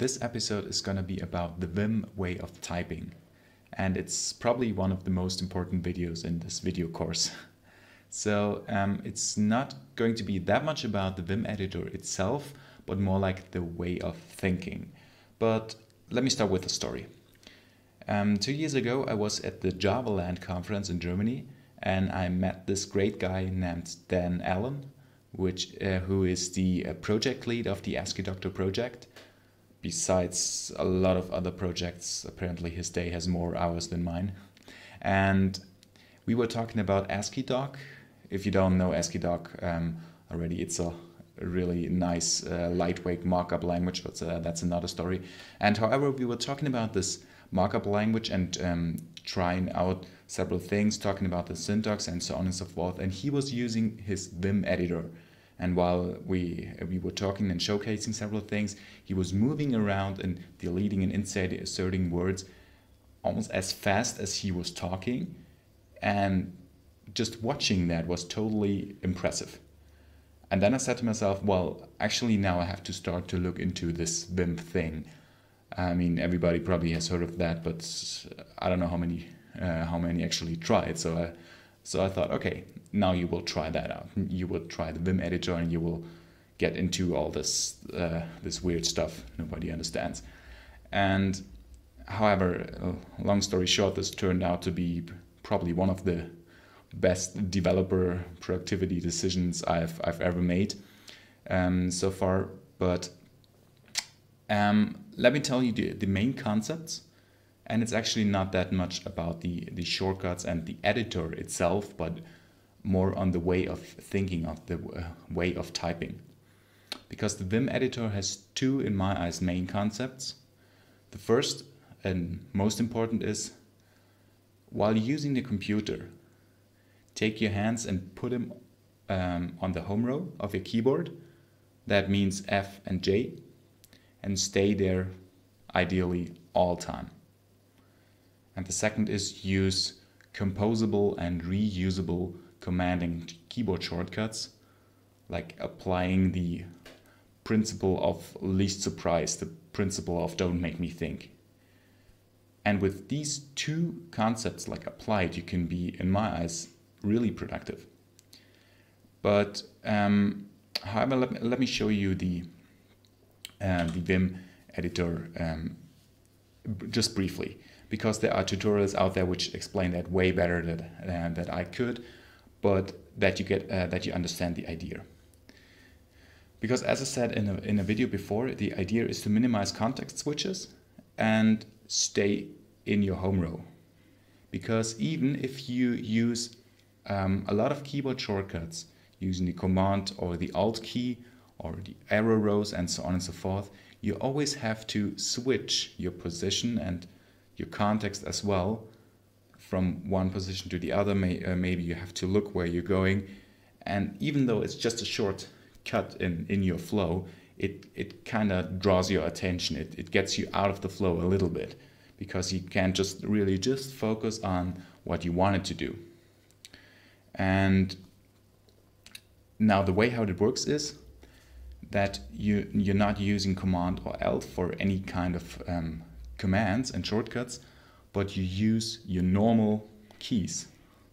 This episode is going to be about the Vim way of typing, and it's probably one of the most important videos in this video course. So um, it's not going to be that much about the Vim editor itself, but more like the way of thinking. But let me start with a story. Um, two years ago, I was at the JavaLand conference in Germany, and I met this great guy named Dan Allen, which uh, who is the uh, project lead of the Asciidoctor project. Besides a lot of other projects, apparently his day has more hours than mine. And we were talking about AsciiDoc. If you don't know AsciiDoc um, already, it's a really nice uh, lightweight markup language, but uh, that's another story. And however, we were talking about this markup language and um, trying out several things, talking about the syntax and so on and so forth. And he was using his Vim editor. And while we we were talking and showcasing several things, he was moving around and deleting and inserting asserting words almost as fast as he was talking. And just watching that was totally impressive. And then I said to myself, well, actually now I have to start to look into this Vim thing. I mean, everybody probably has heard of that, but I don't know how many uh, how many actually try it. So I so I thought, okay, now you will try that out. You will try the Vim editor, and you will get into all this uh, this weird stuff nobody understands. And however, uh, long story short, this turned out to be probably one of the best developer productivity decisions I've I've ever made um, so far. But um, let me tell you the, the main concepts. And it's actually not that much about the, the shortcuts and the editor itself, but more on the way of thinking, of the uh, way of typing. Because the Vim editor has two, in my eyes, main concepts. The first and most important is while using the computer, take your hands and put them um, on the home row of your keyboard. That means F and J and stay there ideally all time. And the second is use composable and reusable commanding keyboard shortcuts, like applying the principle of least surprise, the principle of don't make me think. And with these two concepts like applied, you can be, in my eyes, really productive. But um, however, let me, let me show you the uh, the Vim editor um, just briefly because there are tutorials out there which explain that way better than, uh, that I could, but that you get uh, that you understand the idea. Because as I said in a, in a video before, the idea is to minimize context switches and stay in your home row. Because even if you use um, a lot of keyboard shortcuts using the command or the alt key or the arrow rows and so on and so forth, you always have to switch your position and your context as well from one position to the other. May, uh, maybe you have to look where you're going. And even though it's just a short cut in, in your flow, it, it kind of draws your attention. It, it gets you out of the flow a little bit because you can't just really just focus on what you wanted to do. And now the way how it works is that you, you're not using command or alt for any kind of um, commands and shortcuts, but you use your normal keys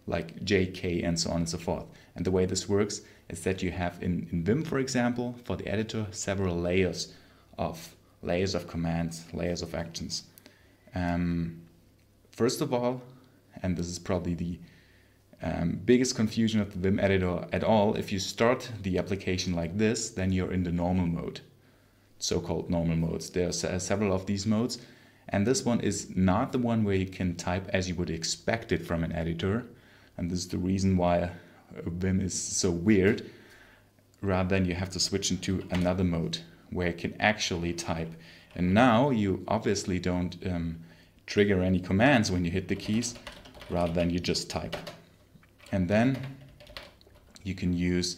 like J, K, and so on and so forth. And the way this works is that you have in, in Vim, for example, for the editor, several layers of layers of commands, layers of actions. Um, first of all, and this is probably the um, biggest confusion of the Vim editor at all, if you start the application like this, then you're in the normal mode, so-called normal modes. There are several of these modes, and this one is not the one where you can type as you would expect it from an editor, and this is the reason why Vim is so weird, rather than you have to switch into another mode where you can actually type. And now you obviously don't um, trigger any commands when you hit the keys, rather than you just type. And then you can use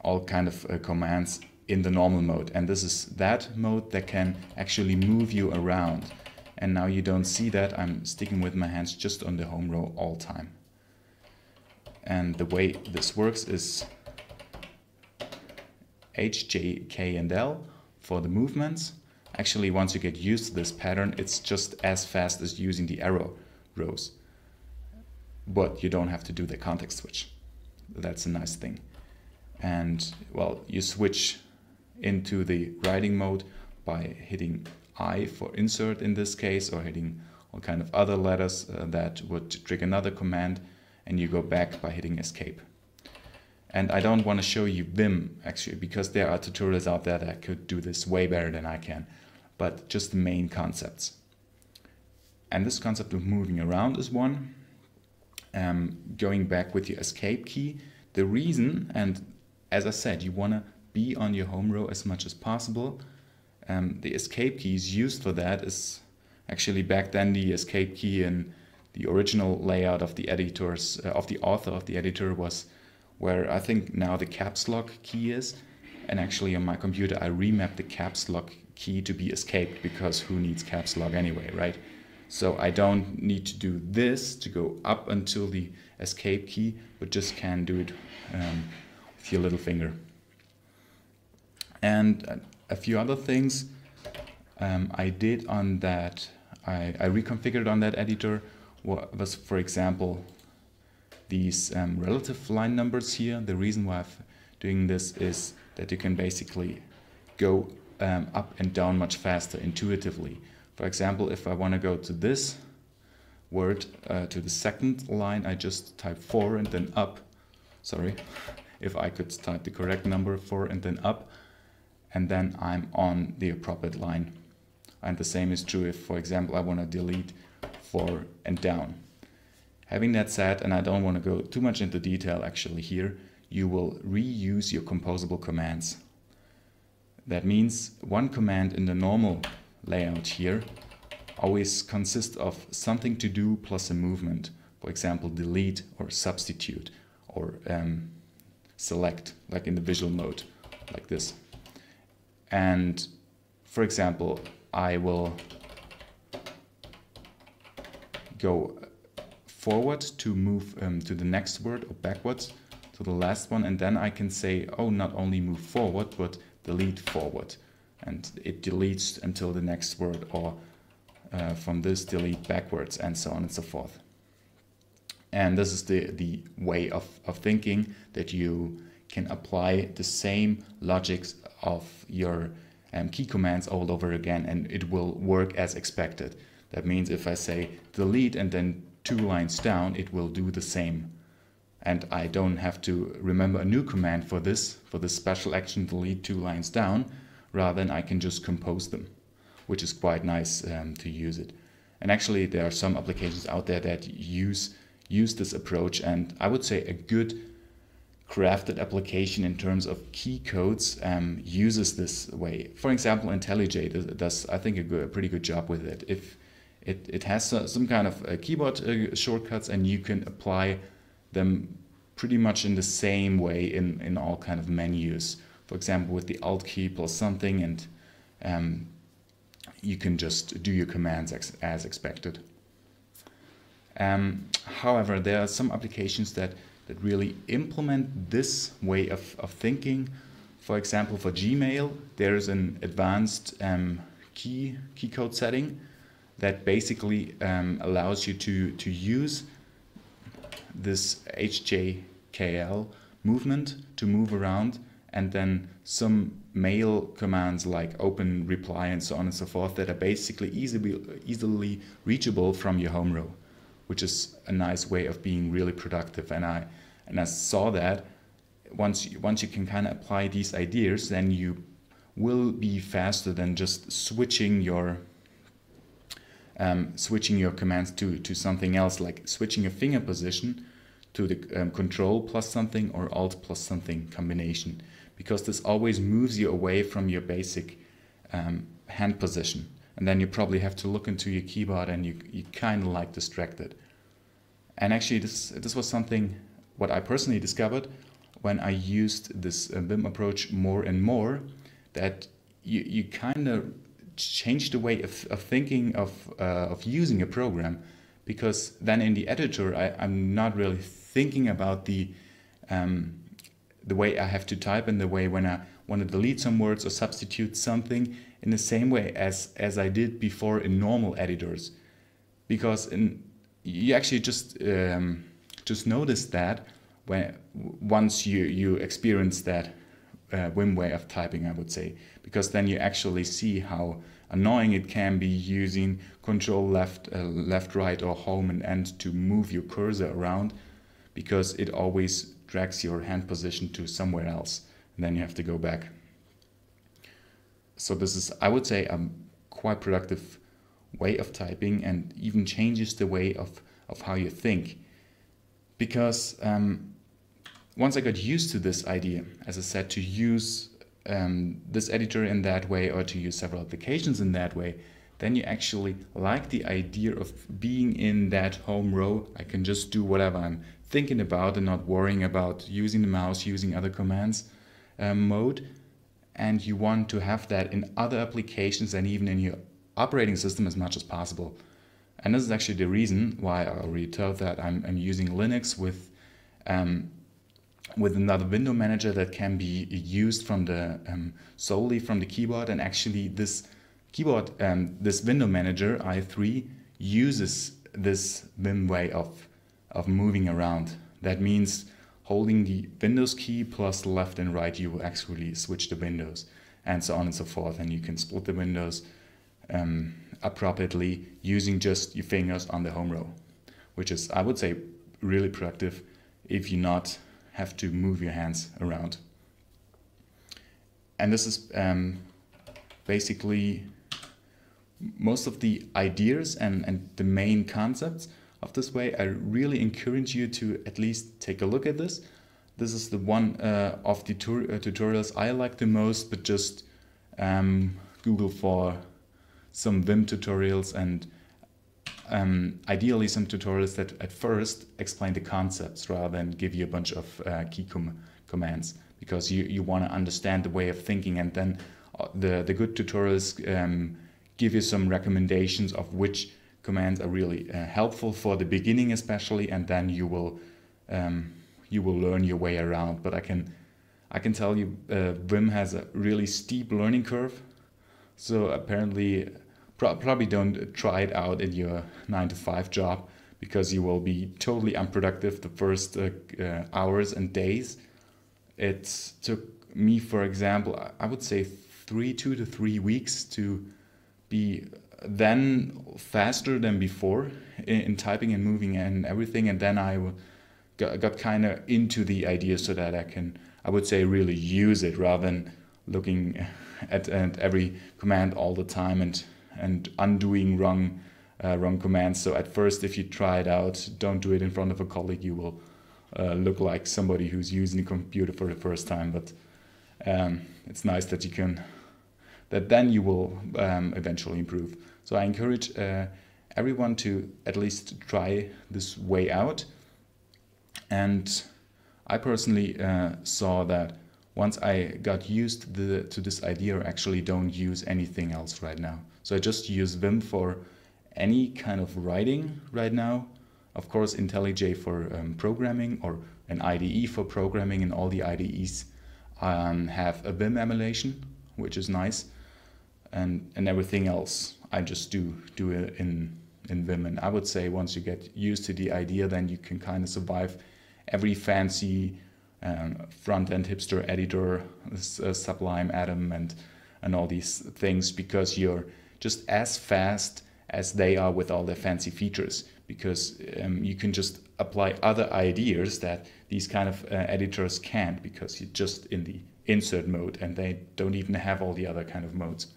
all kind of uh, commands in the normal mode. And this is that mode that can actually move you around. And now you don't see that. I'm sticking with my hands just on the home row all time. And the way this works is H, J, K, and L for the movements. actually once you get used to this pattern, it's just as fast as using the arrow rows. But you don't have to do the context switch. That's a nice thing. And well, you switch into the writing mode by hitting I for insert in this case, or hitting all kind of other letters uh, that would trigger another command, and you go back by hitting escape. And I don't want to show you Vim actually, because there are tutorials out there that could do this way better than I can, but just the main concepts. And this concept of moving around is one. Um, going back with your escape key, the reason, and as I said, you want to be on your home row as much as possible. Um, the escape key is used for that is actually back then the escape key in the original layout of the editors, uh, of the author of the editor was where I think now the caps lock key is. And actually on my computer, I remapped the caps lock key to be escaped because who needs caps lock anyway, right? So I don't need to do this to go up until the escape key, but just can do it um, with your little finger. And a few other things um, I did on that, I, I reconfigured on that editor was, for example, these um, relative line numbers here. The reason why I'm doing this is that you can basically go um, up and down much faster intuitively. For example, if I want to go to this word, uh, to the second line, I just type 4 and then up. Sorry, if I could type the correct number 4 and then up, and then I'm on the appropriate line. And the same is true if, for example, I want to delete 4 and down. Having that said, and I don't want to go too much into detail actually here, you will reuse your composable commands. That means one command in the normal layout here always consists of something to do plus a movement. For example, delete or substitute or um, select, like in the visual mode, like this. And for example, I will go forward to move um, to the next word or backwards to the last one and then I can say oh not only move forward but delete forward and it deletes until the next word or uh, from this delete backwards and so on and so forth. And this is the, the way of, of thinking that you can apply the same logics of your um, key commands all over again and it will work as expected. That means if I say delete and then two lines down, it will do the same. And I don't have to remember a new command for this, for this special action delete two lines down, rather than I can just compose them, which is quite nice um, to use it. And actually there are some applications out there that use, use this approach and I would say a good crafted application in terms of key codes um, uses this way. For example, IntelliJ does, I think, a, good, a pretty good job with it. If it, it has some kind of uh, keyboard uh, shortcuts and you can apply them pretty much in the same way in, in all kind of menus. For example, with the Alt key plus something and um, you can just do your commands ex as expected. Um, however, there are some applications that, that really implement this way of, of thinking. For example, for Gmail, there is an advanced um, key, key code setting that basically um, allows you to, to use this HJKL movement to move around and then some mail commands like open reply and so on and so forth that are basically easily easily reachable from your home row which is a nice way of being really productive and I and I saw that once you, once you can kind of apply these ideas then you will be faster than just switching your um, switching your commands to, to something else, like switching your finger position to the um, control plus something or alt plus something combination, because this always moves you away from your basic um, hand position. And then you probably have to look into your keyboard and you, you kind of like distracted. And actually this, this was something what I personally discovered when I used this uh, Vim approach more and more, that you, you kind of change the way of, of thinking of, uh, of using a program because then in the editor I, I'm not really thinking about the um, the way I have to type and the way when I want to delete some words or substitute something in the same way as as I did before in normal editors, because in you actually just um, just notice that when once you you experience that uh, way of typing, I would say, because then you actually see how annoying it can be using control left, uh, left, right, or home and end to move your cursor around, because it always drags your hand position to somewhere else, and then you have to go back. So this is, I would say, a quite productive way of typing, and even changes the way of of how you think, because um, once I got used to this idea, as I said, to use um, this editor in that way or to use several applications in that way, then you actually like the idea of being in that home row. I can just do whatever I'm thinking about and not worrying about using the mouse, using other commands um, mode. And you want to have that in other applications and even in your operating system as much as possible. And this is actually the reason why I already told that I'm, I'm using Linux with um, with another window manager that can be used from the um, solely from the keyboard and actually this keyboard um, this window manager i3 uses this Vim way of of moving around that means holding the windows key plus left and right you will actually switch the windows and so on and so forth and you can split the windows um, appropriately using just your fingers on the home row which is i would say really productive if you're not have to move your hands around. And this is um, basically most of the ideas and, and the main concepts of this way. I really encourage you to at least take a look at this. This is the one uh, of the uh, tutorials I like the most, but just um, Google for some Vim tutorials and um, ideally some tutorials that at first explain the concepts rather than give you a bunch of uh, key com commands because you, you want to understand the way of thinking and then uh, the, the good tutorials um, give you some recommendations of which commands are really uh, helpful for the beginning especially and then you will um, you will learn your way around but I can I can tell you uh, Vim has a really steep learning curve so apparently pro probably don't try it out in your nine to five job because you will be totally unproductive the first uh, uh, hours and days. It took me, for example, I would say three, two to three weeks to be then faster than before in, in typing and moving and everything. And then I got, got kind of into the idea so that I can, I would say, really use it rather than looking at, at every command all the time and and undoing wrong uh, wrong commands. So at first, if you try it out, don't do it in front of a colleague. You will uh, look like somebody who's using a computer for the first time. But um, it's nice that you can that then you will um, eventually improve. So I encourage uh, everyone to at least try this way out. And I personally uh, saw that once I got used to, the, to this idea, I actually don't use anything else right now. So I just use Vim for any kind of writing right now. Of course, IntelliJ for um, programming or an IDE for programming, and all the IDEs um, have a Vim emulation, which is nice. And, and everything else, I just do do it in, in Vim. And I would say once you get used to the idea, then you can kind of survive every fancy um, front-end hipster editor, uh, Sublime, Atom, and and all these things because you're just as fast as they are with all their fancy features because um, you can just apply other ideas that these kind of uh, editors can't because you're just in the insert mode and they don't even have all the other kind of modes.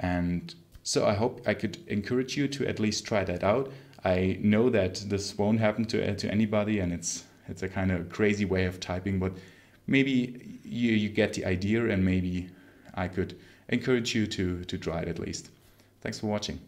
And so I hope I could encourage you to at least try that out. I know that this won't happen to, uh, to anybody and it's, it's a kind of crazy way of typing, but maybe you, you get the idea and maybe I could encourage you to, to try it at least. Thanks for watching.